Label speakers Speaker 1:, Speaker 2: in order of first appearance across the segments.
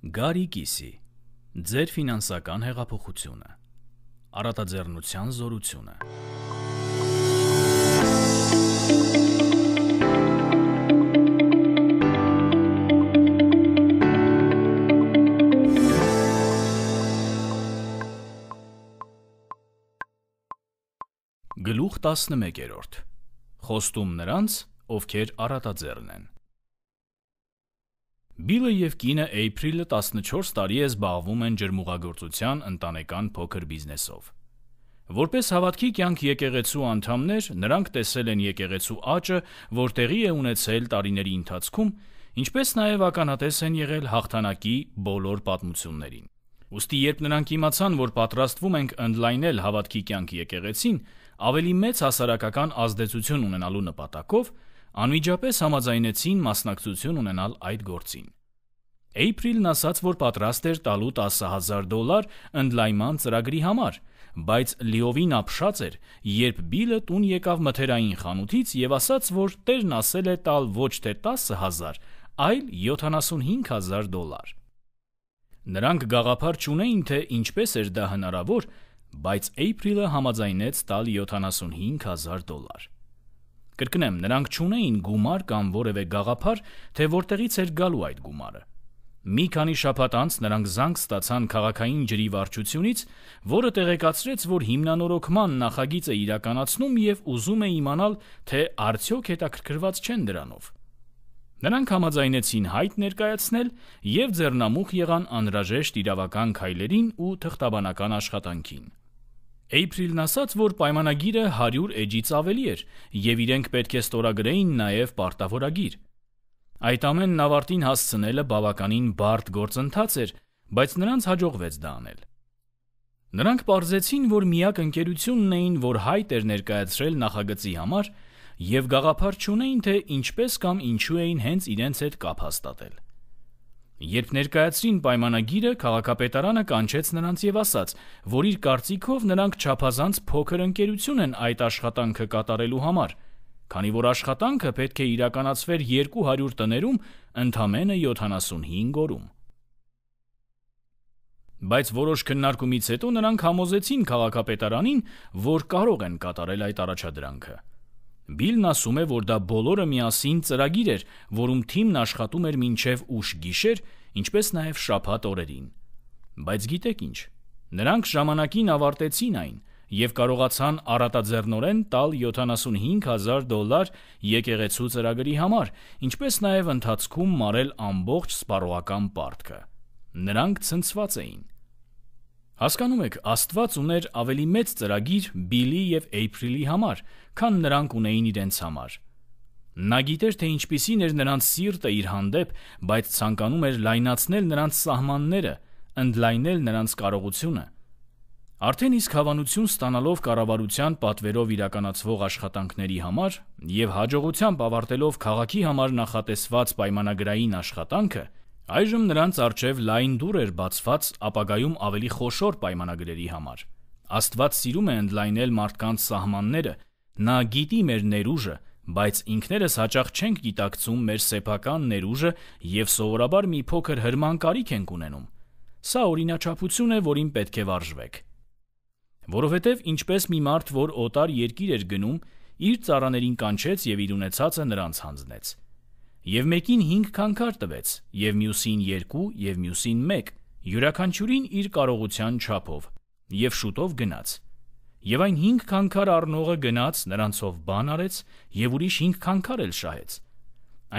Speaker 1: Գարի կիսի Ձեր ֆինանսական հեղափոխությունը Արատաձեռնության զորությունը Գլուխ 11 Խոստում նրանց, ովքեր արատաձեռն են Բիլը եւ կինը Էյփրիլը 14 տարի է զբաղվում են ջրմուղագործության ընտանեկան փոքր բիզնեսով։ Որպես հավատքի կյանք եկեղեցու անդամներ, նրանք տեսել են եկեղեցու աճը, որ տեղի է ունեցել տարիների ընթացքում, ինչպես նաև ականատես են եղել հաղթանակի բոլոր պատմություններին։ Ոստի երբ նրանք իմացան, որ պատրաստվում ենք ընդլայնել հավատքի կյանք եկեղեցին, ավելի մեծ հասարակական ազդեցություն ունենալու նպատակով, անմիջապես համաձայնեցին մասնակցություն ունենալ այդ գործին։ Էյփրիլն ասաց, որ պատրաստ էր տալու 10000 դոլար ընդլայնման ծրագրի համար, բայց լիովին ապշած էր, երբ Բիլը տուն եկավ մթերային խանութից եւ ասաց, որ տերն ասել է տալ ոչ թե 10000, այլ 75000 դոլար։ Նրանք գաղափար չունեին, թե ինչպես էր դա հնարավոր, բայց Էյփրիլը համաձայնեց տալ 75000 դոլար։ Կրկնեմ, նրանք չունեին գումար կամ որևէ գաղափար, թե որտեղից էր գալու այդ գումարը։ Մի քանի շաբաթ անց նրանք զանգ ստացան քաղաքային ջրի վարչությունից, որը տեղեկացրեց, որ հիմնանորոգման նախագիծ է իրականացնում եւ ուզում է իմանալ, թե արդյոք հետաքրքրված չեն դրանով։ Նրանք համաձայնեցին հայտ ներկայացնել եւ ձեռնամուխ եղան անհրաժեշտ իրավական քայլերին ու թղթաբանական աշխատանքին։ Էյփրիլն ասաց, որ պայմանագիրը 100 էջից ավելի էր, եւ իրենք պետք է ստորագրեին նաեւ պարտավորագիր։ Այդ ամենն ավարտին հասցնելը բավականին բարդ գործընթաց էր, բայց նրանց հաջողվեց դա անել։ Նրանք ողջեցին, որ միակ ընկերությունն էին, որ հայտ էր ներկայացրել նախագծի համար, եւ գաղափար չունեին, թե ինչպես կամ ինչու էին հենց իրենց հետ կապ հաստատել։ Երբ ներկայացրին պայմանագիրը, քաղաքապետարանը կանչեց նրանց եւ ասաց, որ իր կարծիքով նրանք չափազանց փոքր ընկերություն են այդ աշխատանքը կատարելու համար, քանի որ աշխատանքը պետք է իրականացվեր 200 տներում ընդամենը 75 օրում։ Բայց որոշ քննարկումից հետո նրանք համոզեցին քաղաքապետարանին, որ կարող են կատարել այդ առաջադրանքը։ Բիլն ասում է, որ դա բոլորը միասին ծրագիր էր, որում թիմն աշխատում էր մինչև ուշ գիշեր, ինչպես նաև շաբաթ օրերին։ Բայց գիտեք ինչ, նրանք ժամանակին ավարտեցին այն եւ կարողացան առատաձեռնորեն տալ 75000 դոլար եկեղեցու ծրագրի համար, ինչպես նաև ընթացքում մարել ամբողջ սպառողական պարտքը։ Նրանք ցնցված էին։ Հասկանում եք, Աստված ուներ ավելի մեծ ծրագիր Բիլի եւ Էյփրիլի համար, քան նրանք ունեին իրենց համար։ Նա գիտեր, թե ինչպիսին էր նրանց սիրտը իր հանդեպ, բայց ցանկանում էր լայնացնել նրանց սահմանները, ընդլայնել նրանց կարողությունը։ Արդեն իսկ հավանություն ստանալով կառավարության պատվերով իրականացվող աշխատանքների համար եւ հաջողությամբ ավարտելով քաղաքի համար նախատեսված պայմանագրային աշխատանքը, այժմ նրանց արժև լայն դուր էր բացված ապագայում ավելի խոշոր պայմանագրերի համար։ Աստված սիրում է ընդլայնել մարդկանց սահմանները, նա գիտի մեր ներուժը, բայց ինքներս հաճախ չենք գիտակցում մեր սեփական ներուժը եւ սովորաբար մի փոքր հրման կարիք ենք ունենում։ Սա օրինաչափություն է, որին պետք է վարժվեք որովհետև ինչպես մի մարդ, որ օտար երկիր էր գնում, իր ծառաներին կանչեց եւ իր ունեցածը նրանց հանձնեց։ Եվ մեկին 5 քանքար տվեց, եւ մյուսին 2, եւ մյուսին 1, յուրաքանչյուրին իր կարողության չափով, եւ շուտով գնաց։ Եվ այն 5 քանքար առնողը գնաց, նրանցով բան արեց եւ ուրիշ 5 քանքար էլ շահեց։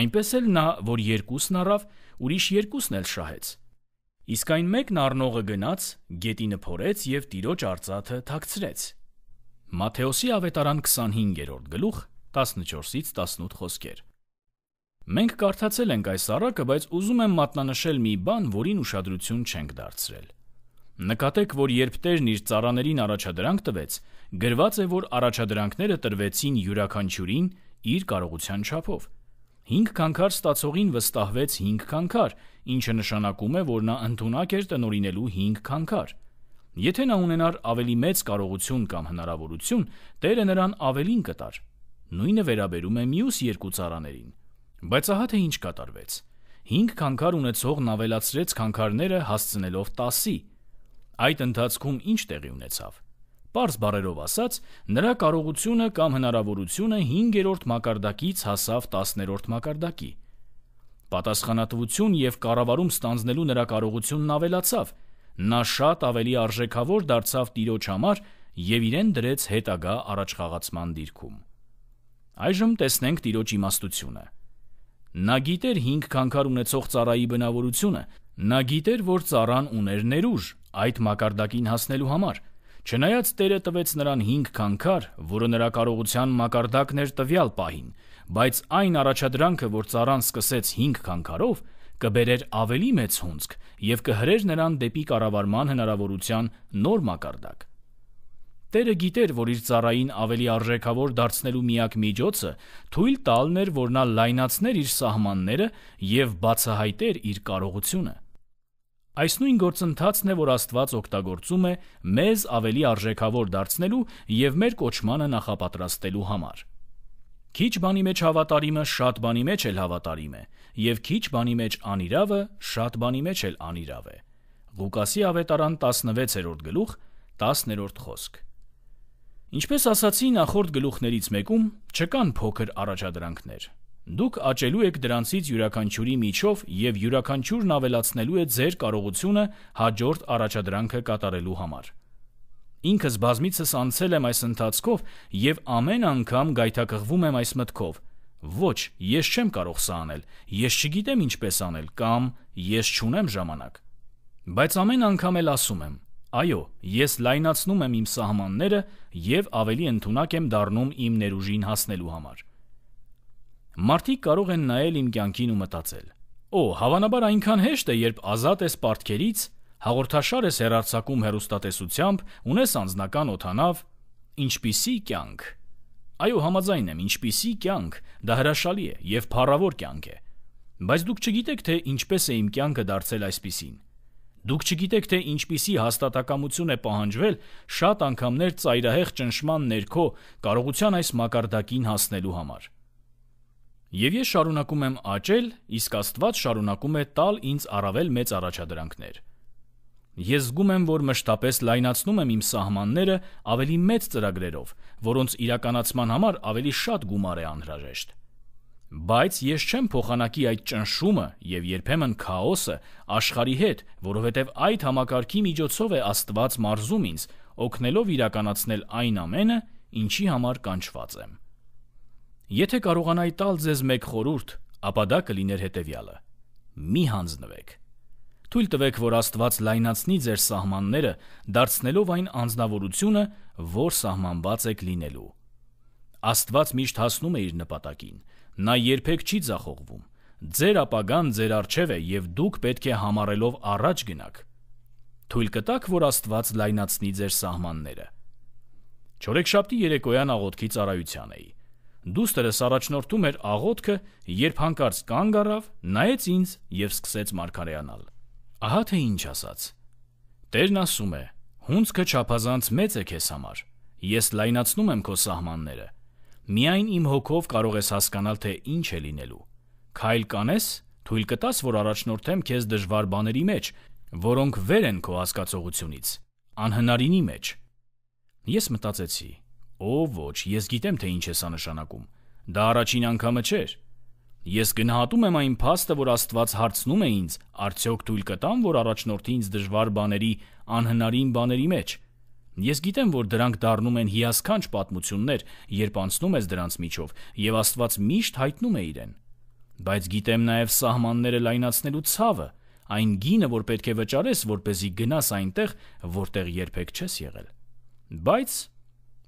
Speaker 1: Այնպես էլ նա, որ երկուսն առավ, ուրիշ երկուսն էլ շահեց։ Իսկ այն մեկն առնողը գնաց, գետինը փորեց եւ տիրոջ արծաթը թաքցրեց։ Մատթեոսի ավետարան 25-րդ գլուխ 14-ից 18 խոսքեր։ Մենք կարդացել ենք այս առակը, բայց ուզում եմ մատնանշել մի բան, որին ուշադրություն չենք դարձրել։ Նկատեք, որ երբ Տերն իր ծառաներին առաջադրանք տվեց, գրված է, որ առաջադրանքները տրվեցին յուրաքանչյուրին իր կարողության չափով։ 5 քանքար ստացողին վստահվեց 5 քանքար, ինչը նշանակում է, որ նա ընդունակ էր տնորինելու 5 քանքար։ Եթե նա ունենար ավելի մեծ կարողություն կամ հնարավորություն, Տերը նրան ավելին կտար։ Նույնը վերաբերում է մյուս երկու ծառաներին։ Բայց ահա թե ինչ կատարվեց։ 5 քանքար ունեցողն ավելացրեց քանքարները հասցնելով 10-ի։ Այդ ընթացքում ինչ տեղի ունեցավ։ Պարզ բառերով ասած, նրա կարողությունը կամ հնարավորությունը 5-րդ մակարդակից հասավ 10-րդ մակարդակի։ Պատասխանատվություն եւ կառավարում ստանձնելու նրա կարողությունն ավելացավ։ Նա շատ ավելի արժեքավոր դարձավ տիրոջ համար եւ իրեն դրեց հետագա առաջխաղացման դիրքում։ Այժմ տեսնենք տիրոջ իմաստությունը։ Նա գիտեր 5 քանքար ունեցող ծառայի բնավորությունը, նա գիտեր, որ ծառան ուներ ներուժ այդ մակարդակին հասնելու համար։ Չնայած Տերը տվեց նրան 5 քանքար, որը նրա կարողության մակարդակն էր տվյալ պահին, բայց այն առաջադրանքը, որ ծառան սկսեց 5 քանքարով, կբերեր ավելի մեծ հունցք եւ կհրեր նրան դեպի կառավարման հնարավորության նոր մակարդակ։ Տերը գիտեր, որ իր ծառային ավելի արժեքավոր դարձնելու միակ միջոցը թույլ տալն էր, որ նա լայնացներ իր սահմանները եւ բացահայտեր իր կարողությունը։ Այս նույն գործընթացն է, որ Աստված օգտագործում է մեզ ավելի արժեքավոր դարձնելու եւ մեր կոչմանը նախապատրաստելու համար։ Քիչ բանի մեջ հավատարիմը շատ բանի մեջ էլ հավատարիմ է, եւ քիչ բանի մեջ անիրավը շատ բանի մեջ էլ անիրավ է։ Ղուկասի ավետարան 16-րդ գլուխ 10-րդ խոսք։ Ինչպես ասացի նախորդ գլուխներից մեկում, չկան փոքր առաջադրանքներ։ Դուք աճելու եք դրանցից յուրաքանչյուրի միջով եւ յուրաքանչյուրն ավելացնելու է ձեր կարողությունը հաջորդ առաջադրանքը կատարելու համար։ Ինքս բազմիցս անցել եմ այս ընթացքով եւ ամեն անգամ գայթակղվում եմ այս մտքով. ոչ, ես չեմ կարող սա անել, ես չգիտեմ ինչպես անել կամ ես չունեմ ժամանակ։ Բայց ամեն անգամ էլ ասում եմ. Այո, ես լայնացնում եմ իմ սահմանները եւ ավելի ընդունակ եմ դառնում իմ ներուժին հասնելու համար։ Մարդիկ կարող են նայել իմ կյանքին ու մտածել. «Օ, հավանաբար այնքան հեշտ է, երբ ազատ ես պարտքերից, հաղորդաշար ես հերարցակում հերոստատեսությամբ, ունես անձնական օթանավ, ինչպիսի կյանք»։ Այո, համաձայն եմ, ինչպիսի կյանք, դա հրաշալի է եւ փառավոր կյանք է։ Բայց դուք չգիտեք, թե ինչպես է իմ կյանքը դարձել այսպիսին։ Դուք չգիտեք, թե ինչպիսի հաստատակամություն է պահանջվել շատ անգամներ ծայրահեղ ճնշման ներքո կարողության այս մակարդակին հասնելու համար։ Եվ ես շարունակում եմ աճել, իսկ Աստված շարունակում է տալ ինձ առավել մեծ առաջադրանքներ։ Ես զգում եմ, որ մշտապես լայնացնում եմ իմ սահմանները ավելի մեծ ծրագրերով, որոնց իրականացման համար ավելի շատ գումար է անհրաժեշտ։ Բայց ես չեմ փոխանակի այդ ճնշումը եւ երբեմն քաոսը աշխարի հետ, որովհետեւ այդ համակարգի միջոցով է Աստված մարզում ինձ, օգնելով իրականացնել այն ամենը, ինչի համար կանչված եմ։ Եթե կարողանայի տալ ձեզ մեկ խորհուրդ, ապա դա կլիներ հետեւյալը. մի հանձնվեք։ Թույլ տվեք, որ Աստված լայնացնի ձեր սահմանները, դարձնելով այն անznավորությունը, որ սահմանված եք լինելու։ Աստված միշտ հասնում է իր նպատակին Նա երբեք չի ձախողվում։ Ձեր ապագան ձեր առջև է եւ դուք պետք է համառելով առաջ գնաք։ Թույլ կտաք, որ Աստված լայնացնի ձեր սահմանները։ Չորեքշաբթի երեկոյան աղոթքի ծառայության էի։ Դուստերս առաջնորդում էր աղոթքը, երբ հանկարծ կանգ առավ, նայեց ինձ եւ սկսեց մարգարեանալ։ Ահա թե ինչ ասաց։ Տերն ասում է. «Հունցքը չափազանց մեծ է քեզ համար։ Ես լայնացնում եմ քո սահմանները։ Միայն իմ հոգով կարող ես հասկանալ, թե ինչ է լինելու։ Քայլ կանես, թույլ կտաս, որ առաջնորդեմ քեզ դժվար բաների մեջ, որոնք վեր են քո հասկացողությունից, անհնարինի մեջ։ Ես մտածեցի. «Օ ոչ, ես գիտեմ, թե ինչ է սա նշանակում։ Դա առաջին անգամը չէր։ Ես գնահատում եմ այն փաստը, որ Աստված հարցնում է ինձ, արդյոք թույլ կտամ, որ առաջնորդի ինձ դժվար բաների, անհնարին բաների մեջ։ Ես գիտեմ, որ դրանք դառնում են հիասքանչ պատմություններ, երբ անցնում ես դրանց միջով, եւ Աստված միշտ հայտնում է իրեն։ Բայց գիտեմ նաեւ սահմանները լայնացնելու ցավը, այն գինը, որ պետք է վճարես, որ เป զի գնաս այնտեղ, որտեղ երբեք չես եղել։ Բայց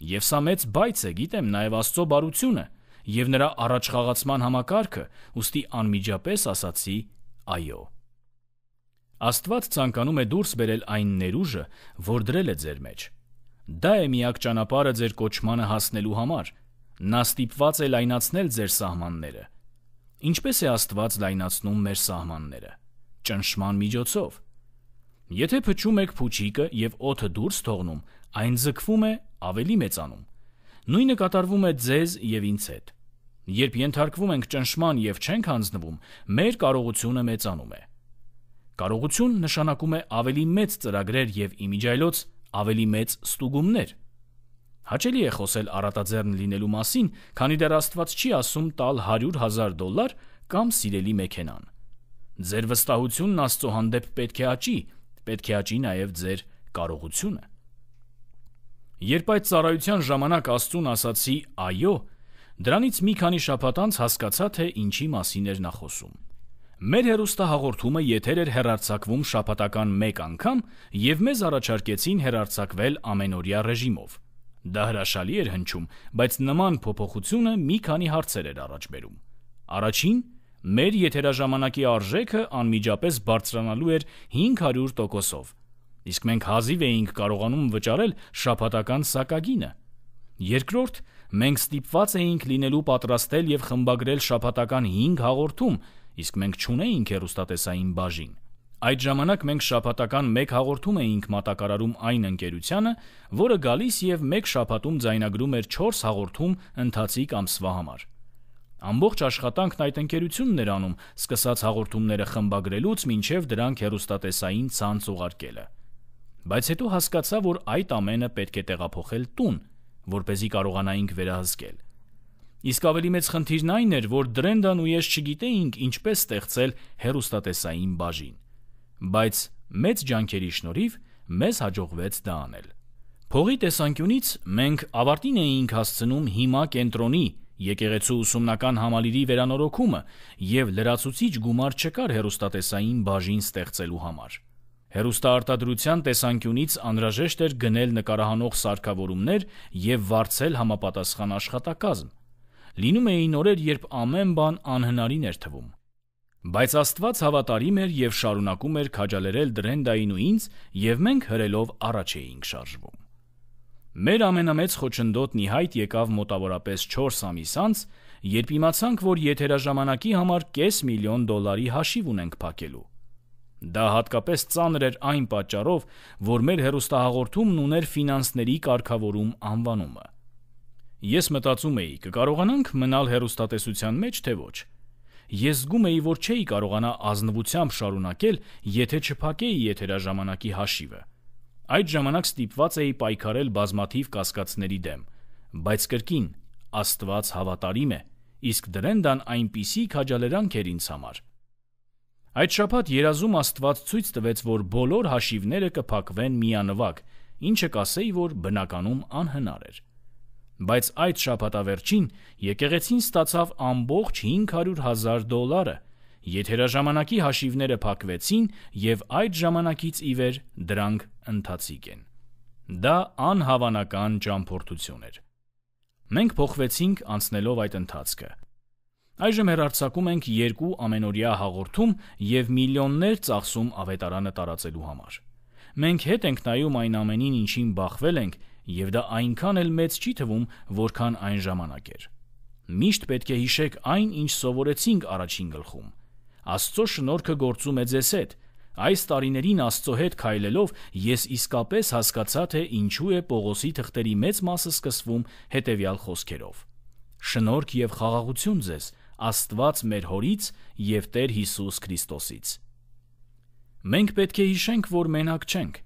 Speaker 1: եւ սա մեծ բայց է, գիտեմ նաեւ Աստծո բարությունը եւ նրա առաջխաղացման համակարգը, ուստի անմիջապես ասացի այո։ Աստված ցանկանում է դուրս բերել այն ներուժը, որ դրել է ձեր մեջ։ Դա է միակ ճանապարհը ձեր կոչմանը հասնելու համար։ Նա ստիպված է լայնացնել ձեր սահմանները։ Ինչպես է Աստված լայնացնում մեր սահմանները։ Ճնշման միջոցով։ Եթե փչում եք փուչիկը եւ օդը դուրս թողնում, այն ձգվում է, ավելի մեծանում։ Նույնը կատարվում է ձեզ եւ ինձ հետ։ Երբ ենթարկվում ենք ճնշման եւ չենք հանձնվում, մեր կարողությունը մեծանում է։ Կարողություն նշանակում է ավելի մեծ ծրագրեր եւ իմիջայլոց ավելի մեծ ստուգումներ։ Հաճելի է խոսել առատաձեռն լինելու մասին, քանի դեռ Աստված չի ասում տալ 100.000 դոլար կամ սիրելի մեքենան։ Ձեր վստահությունն Աստծո հանդեպ պետք է աճի, պետք է աճի նաև ձեր կարողությունը։ Երբ այդ ծառայության ժամանակ Աստծուն ասացի այո, Դրանից մի քանի շաբաթ անց հասկացա, թե ինչի մասին էր նա խոսում։ Մեր հերոստահաղորդումը եթեր էր հերարցակվում շաբաթական 1 անգամ, եւ մեզ առաջարկեցին հերարցակվել ամենօրյա ռեժիմով։ Դա հրաշալի էր հնչում, բայց նման փոփոխությունը մի քանի հարցեր էր առաջ բերում։ Առաջին, մեր եթերաժամանակի արժեքը անմիջապես բարձրանալու էր 500%-ով։ Իսկ մենք հազիվ էինք կարողանում վճարել շաբաթական սակագինը։ Երկրորդ, Մենք ստիպված էինք լինելու պատրաստել եւ խմբագրել շաբաթական 5 հաղորդում, իսկ մենք չունեինք հեռուստատեսային բաժին։ Այդ ժամանակ մենք շաբաթական 1 հաղորդում էինք մատակարարում այն ընկերությանը, որը գալիս եւ 1 շաբաթում ձայնագրում էր 4 հաղորդում ընթացիկ ամսվա համար։ Ամբողջ աշխատանքն այդ ընկերությունն էր անում, սկսած հաղորդումները խմբագրելուց մինչև դրանք հեռուստատեսային ցանց ուղարկելը։ Բայց հետո հասկացա, որ այդ ամենը պետք է տեղափոխել տուն, որ เป զի կարողանայինք վերահսկել։ Իսկ ավելի մեծ խնդիրն այն էր, որ Դրենդան ու ես չգիտեինք ինչպես ստեղծել հերոստատեսային բաժին։ Բայց մեծ ջանքերի շնորհիվ մեզ հաջողվեց դա անել։ Փողի տեսանկյունից մենք ավարտին էինք հասցնում հիմա կենտրոնի եկեղեցու ուսումնական համալիրի վերանորոգումը եւ լրացուցիչ գումար չկար հերոստատեսային բաժին ստեղծելու համար։ Հերոստաարտադրության տեսանկյունից անհրաժեշտ էր գնել նկարահանող սարքավորումներ եւ վարձել համապատասխան աշխատակազմ։ Լինում էին օրեր, երբ ամեն բան անհնարին էր թվում։ Բայց Աստված հավատարիմ էր եւ շարունակում էր քաջալերել Դրենդային ու ինձ, եւ մենք հրելով առաջ էինք շարժվում։ Մեր ամենամեծ խոչընդոտն ի հայտ եկավ մոտավորապես 4 ամիս անց, երբ իմացանք, որ եթերաժամանակի համար կես միլիոն դոլարի հաշիվ ունենք փակելու։ Դա հատկապես ծանր էր այն պատճառով, որ մեր հերոստահաղորդումն ուներ ֆինանսների կարգավորում անվանումը։ Ես մտածում էի, կկարողանանք մնալ հերոստատեսության մեջ, թե ոչ։ Ես զգում էի, որ չէի կարողանա ազնվությամբ շարունակել, եթե չփակեի եթերաժամանակի հաշիվը։ Այդ ժամանակ ստիպված էի պայքարել բազմաթիվ կասկածների դեմ, բայց կրկին Աստված հավատարիմ է, իսկ Դրենդան այնպիսի քաջալերանք էր ինձ համար, Այդ շաբաթ երազում Աստված ցույց տվեց, որ բոլոր հաշիվները կփակվեն միանվագ, ինչը կասեի, որ բնականում անհնար էր։ Բայց այդ շաբաթավերջին եկեղեցին ստացավ ամբողջ 500.000 դոլարը, եթերաժամանակի հաշիվները փակվեցին եւ այդ ժամանակից ի վեր դրանք ընթացիկ են։ Դա անհավանական ճամփորդություն էր։ Մենք փոխվեցինք անցնելով այդ ընթացքը։ Այժմ հերարցակում ենք երկու ամենօրյա հաղորդում եւ միլիոններ ծախսում ավետարանը տարածելու համար։ Մենք հետ ենք նայում այն ամենին, ինչին բախվել ենք, եւ դա այնքան էլ մեծ չի թվում, որքան այն ժամանակ էր։ Միշտ պետք է հիշեք այն, ինչ սովորեցինք առաջին գլխում։ Աստծո շնորհքը գործում է ձեզ հետ։ Այս տարիներին Աստծո հետ քայլելով ես իսկապես հասկացա, թե ինչու է Պողոսի թղթերի մեծ մասը սկսվում հետևյալ խոսքերով. Շնորհք եւ խաղաղություն ձեզ Աստված մեր Հորից եւ Տեր Հիսուս Քրիստոսից։ Մենք պետք է հիշենք, որ մենակ չենք։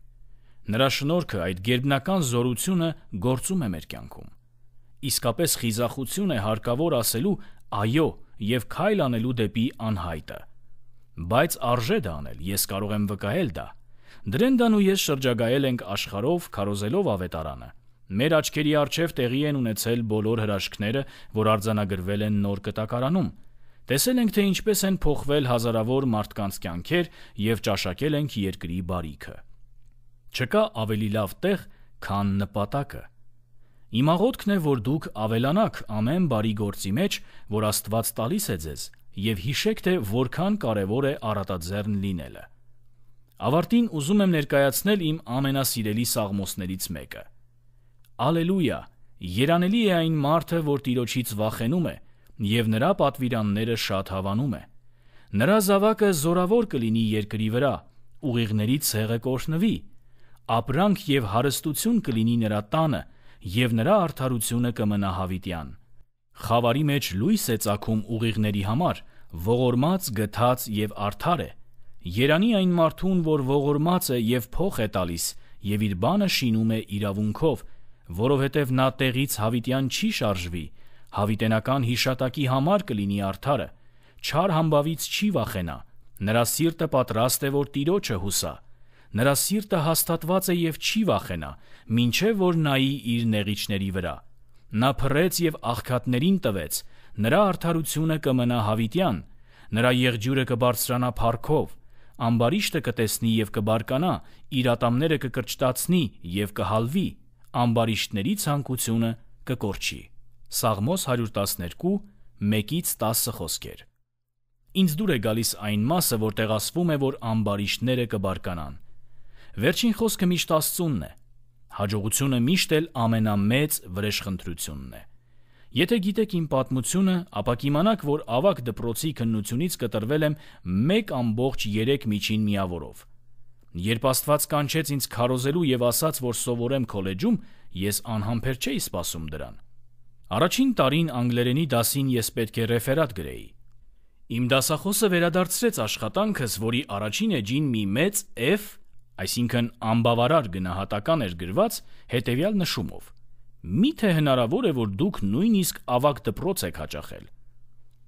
Speaker 1: Նրա շնորհքը այդ գերբնական զորությունը գործում է մեր կյանքում։ Իսկապես խիզախություն է հարկավոր ասելու այո եւ քայլ անելու դեպի անհայտը։ Բայց արժե դա անել, ես կարող եմ վկայել դա։ Դրենդան ու ես շրջագայել ենք աշխարհով, քարոզելով ավետարանը։ Մեր աչքերի առջև տեղի են ունեցել բոլոր հրաշքները, որ արձանագրվել են նոր կտակարանում։ Տեսել ենք, թե ինչպես են փոխվել հազարավոր մարդկանց կյանքեր եւ ճաշակել ենք երկրի բարիքը։ Չկա ավելի լավ տեղ, քան նպատակը։ Իմ աղոթքն է, որ դուք ավելանաք ամեն բարի գործի մեջ, որ Աստված տալիս է ձեզ, եւ հիշեք, թե որքան կարեւոր է առատաձեռն լինելը։ Ավարտին ուզում եմ ներկայացնել իմ ամենասիրելի սաղմոսներից մեկը։ Ալելույա։ Երանելի է այն մարդը, որ Տիրոջից վախենում է, եւ նրա պատվիրանները շատ հավանում է։ Նրա զավակը զորավոր կլինի երկրի վրա, ուղիղների ցեղը կորշնվի։ Ապրանք եւ հարստություն կլինի նրա տանը, եւ նրա արդարությունը կմնա հավիտյան։ Խավարի մեջ լույս է ծագում ուղիղների համար, ողորմած, գթած եւ արդար է։ Երանի այն մարդուն, որ ողորմած է եւ փող է տալիս եւ իր բանը շինում է իրավունքով, որովհետեւ նա տեղից հավիտյան չի շարժվի, հավիտենական հիշատակի համար կլինի արդարը, չար համբավից չի վախենա, նրա սիրտը պատրաստ է, որ Տիրոջը հուսա։ Նրա սիրտը հաստատված է եւ չի վախենա, ինչեւ որ նայի իր նեղիչների վրա։ Նա փռեց եւ աղքատներին տվեց, նրա արդարությունը կմնա հավիտյան, նրա եղջյուրը կբարձրանա փառքով, ամբարիշտը կտեսնի եւ կբարկանա, իր ատամները կկրճտացնի եւ կհալվի, ամբարիշտների ցանկությունը կկորչի։ Սաղմոս 112 1-ից 10 խոսքեր։ Ինձ դուր է գալիս այն մասը, որտեղ ասվում է, որ ամբարիշտները կբարկանան։ Վերջին խոսքը միշտ Աստծունն է։ Հաջողությունը միշտ էլ ամենամեծ վրեժխնդրությունն է։ Եթե գիտեք իմ պատմությունը, ապա կիմանաք, որ ավակ դպրոցի քննությունից կտրվել եմ 1.3 միջին միավորով։ Երբ Աստված կանչեց ինձ քարոզելու եւ ասաց, որ սովորեմ քոլեջում, ես անհամբեր չէի սպասում դրան։ Առաջին տարին անգլերենի դասին ես պետք է ռեֆերատ գրեի։ Իմ դասախոսը վերադարձրեց աշխատանքս, որի առաջին էջին մի մեծ F, այսինքն անբավարար գնահատական էր գրված հետևյալ նշումով. Միթե հնարավոր է, որ դուք նույնիսկ ավակ դպրոց եք հաճախել։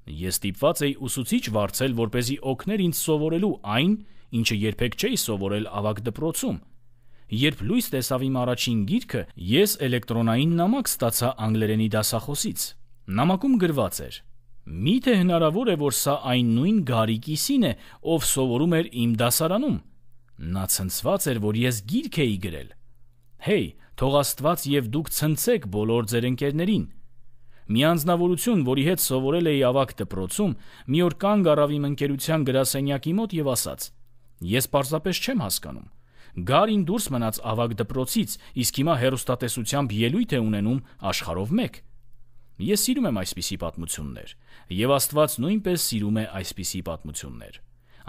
Speaker 1: Ես ստիպված էի ուսուցիչ վարձել, որ เป զի օգներ ինձ սովորելու այն, ինչը երբեք չէի սովորել ավակ դպրոցում։ Երբ լույս տեսավ իմ առաջին գիրքը, ես էլեկտրոնային նամակ ստացա անգլերենի դասախոսից։ Նամակում գրված էր. Միթե հնարավոր է, որ սա այն նույն Գարի Կիսին է, ով սովորում էր իմ դասարանում։ Նա ցնցված էր, որ ես գիրք էի գրել։ Հեյ, թող Աստված եւ դուք ցնցեք բոլոր ձեր ընկերներին։ Մի անznավորություն, որի հետ սովորել էի ավակ դպրոցում, մի օր կանգ առավ իմ ընկերության գրասենյակի մոտ եւ ասաց. Ես պարզապես չեմ հասկանում։ Գարին դուրս մնաց ավակ դպրոցից, իսկ հիմա հերոստատեսությամբ ելույթ է ունենում աշխարհով մեկ։ Ես սիրում եմ այսպիսի պատմություններ, եւ Աստված նույնպես սիրում է այսպիսի պատմություններ։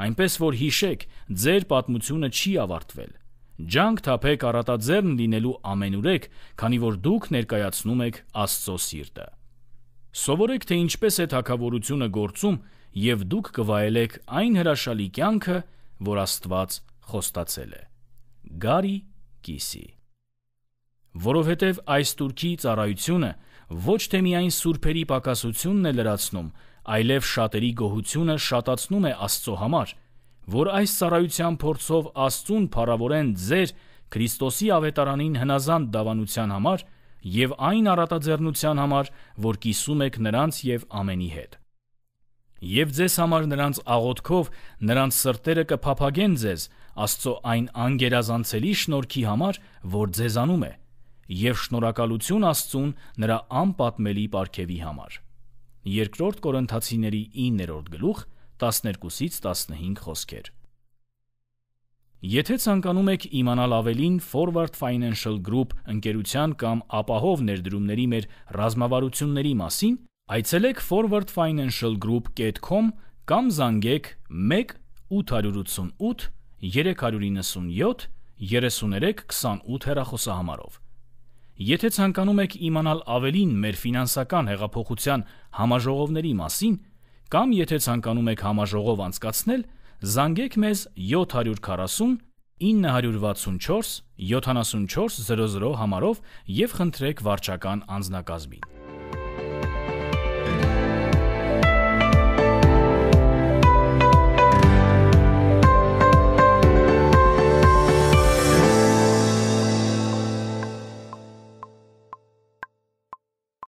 Speaker 1: Այնպես որ հիշեք, ձեր պատմությունը չի ավարտվել։ Ջանք թափեք առատաձեռն լինելու ամենուրեք, քանի որ դուք ներկայացնում եք Աստծո սիրտը։ Սովորեք, թե ինչպես է թակավորությունը գործում, եւ դուք կվայելեք այն հրաշալի կյանքը, որ Աստված խոստացել է։ Գարի Կիսի Որովհետև այս турքի ծառայությունը ոչ թե միայն սուրբերի պակասությունն է լրացնում, այլև շատերի գոհությունը շատացնում է Աստծո համար, որ այս ծառայության փորձով Աստծուն փառավորեն ձեր Քրիստոսի ավետարանին հնազանդ դավանության համար եւ այն առատաձեռնության համար, որ կիսում եք նրանց եւ ամենի հետ։ Եվ ձեզ համար նրանց աղոթքով նրանց սրտերը կփափագեն ձեզ Աստծո այն անգերազանցելի շնորհքի համար, որ ձեզանում է եւ շնորհակալություն Աստծուն նրա անպատմելի ապարքեվի համար։ Երկրորդ Կորինթացիների 9-րդ գլուխ 12-ից 15 խոսքեր։ Եթե ցանկանում եք իմանալ ավելին Forward Financial Group ընկերության կամ ապահով ներդրումների մեր ռազմավարությունների մասին, այցելեք forwardfinancialgroup.com կամ զանգեք 1 888 397 3328 հեռախոսահամարով։ Եթե ցանկանում եք իմանալ ավելին մեր ֆինանսական հեղափոխության համաժողովների մասին, կամ եթե ցանկանում եք համաժողով անցկացնել, զանգեք մեզ 740 964 7400 համարով եւ խնդրեք վարչական անձնակազմին։